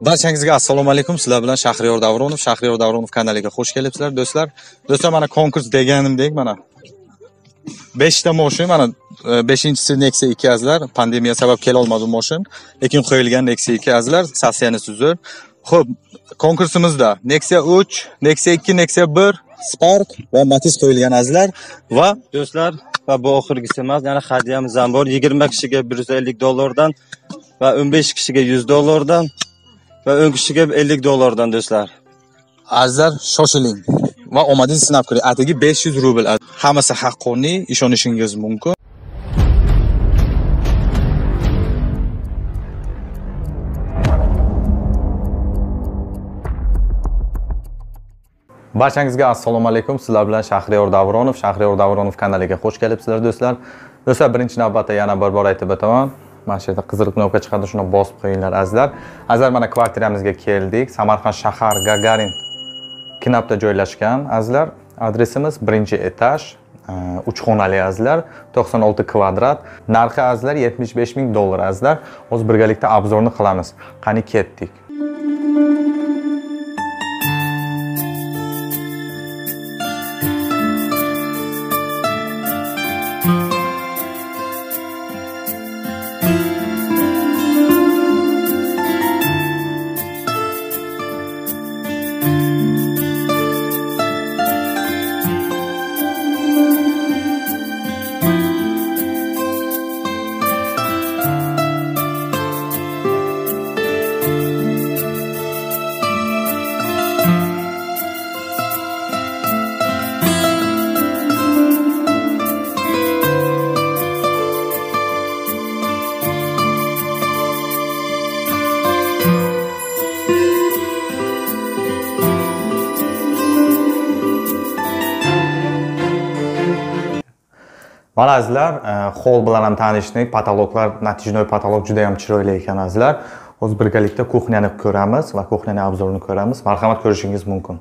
barchangizga assalomu alaykum. Sizlar bilan shahriyor davronov shahriyor davronov kanaliga xush kelibsizlar do'stlar. Do'stlar mana konkurs deganimdek mana beshta moshin mana e, beshinchisi nexia ikki azlar pandemiya sabab kelolmadi moshin. Lekin qo'yilgan nexia ikki azlar sassiyani zo'r ho'p konkursimizda nexia uch nexia ikki nexia bir spark va matiz qo'yilgan azlar va do'stlar va bu oxirgisi emas yana hadyamiz ham bor. Yigirma kishiga bir yuz ellik dollardan va o'n besh kishiga yuz dollardan va o'n kishiga ellik dollardan do'stlar. Azlar shoshiling. Va omadingizni sinab ko'ring. Atigi 500 rubl. Hammasi haqqoniy ishonishingiz mumkin. Barchangizga assalomu alaykum. Sizlar bilan shahriyor davronov shahriyor davronov kanaliga xush kelibsizlar do'stlar. Do'stlar birinchi navbatda yana bir bor aytib o'taman mana shu yerda qizil knopka chiqadi shuni bosib qo'yinglar azizlar. Azizlar mana kvartiramizga keldik. Samarqand shahar gagarin knapda joylashgan azizlar. Adresimiz birinchi etaj e, uch xonali azizlar. to'qson olti kvadrat. Narxi azizlar yetmish besh ming dollar azizlar. Hozir birgalikda obzorni qilamiz. Qani ketdik? Mana azizlar hol e, bilan ham tanishdik. Patologlar natijnoy patolog juda yam chiroyli ekan azizlar. Hozir birgalikda kuxnyani ko'ramiz va kuxnyani obzorini ko'ramiz. Marhamat ko'rishingiz mumkin.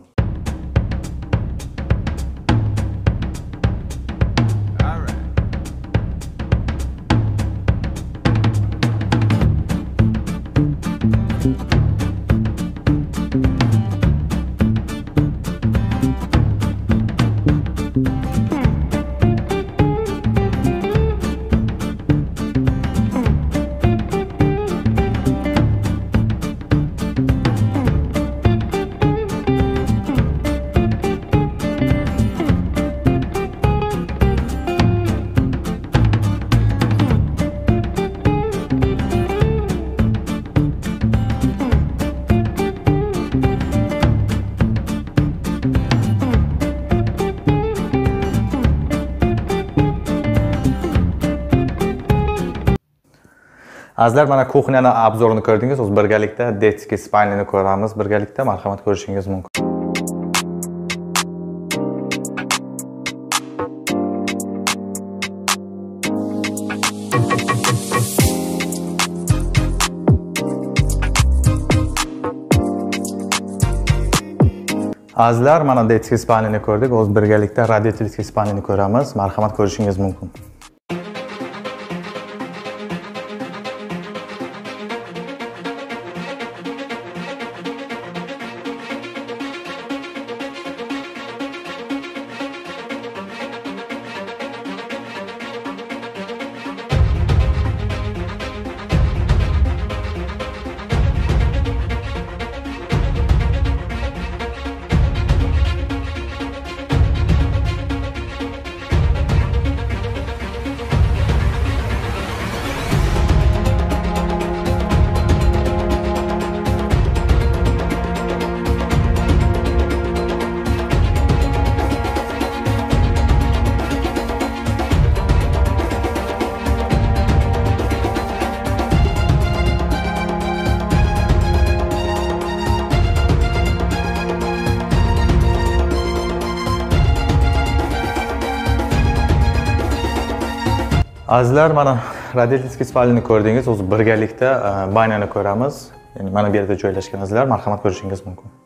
Azizlar mana kuxnyani obzorini ko'rdingiz hozir birgalikda detskiy spalnini ko'ramiz. Birgalikda marhamat ko'rishingiz mumkin. Azizlar mana detskiy spalnini ko'rdik hozir birgalikda radiotelskiy spalnini ko'ramiz. Marhamat ko'rishingiz mumkin. Azizlar mana родительский spalnini ko'rdingiz. O'zi birgalikda e, banyani ko'ramiz. Ya'ni mana bu yerda joylashgan azizlar marhamat ko'rishingiz mumkin.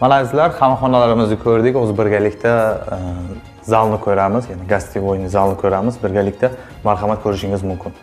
Mana azizlar, hamxonalarimizni ko'rdik. O'zi birgalikda e, zalni ko'ramiz, ya'ni gostivoyni zalni ko'ramiz. Birgalikda marhamat ko'rishingiz mumkin.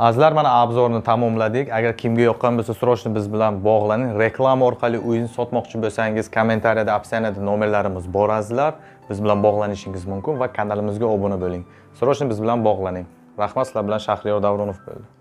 Azizlar, mana obzorni tamomladik. Agar kimga yoqqan bo'lsa, срочно biz bilan bog'laning. Reklama orqali uyni sotmoqchi bo'lsangiz, kommentariyada, opsiyada nomerlarimiz bor azizlar. Biz bilan bog'lanishingiz mumkin va kanalimizga obuna bo'ling. Срочно biz bilan bog'laning. Rahmat, sizlar bilan Shahriyor Davronov bo'ldi.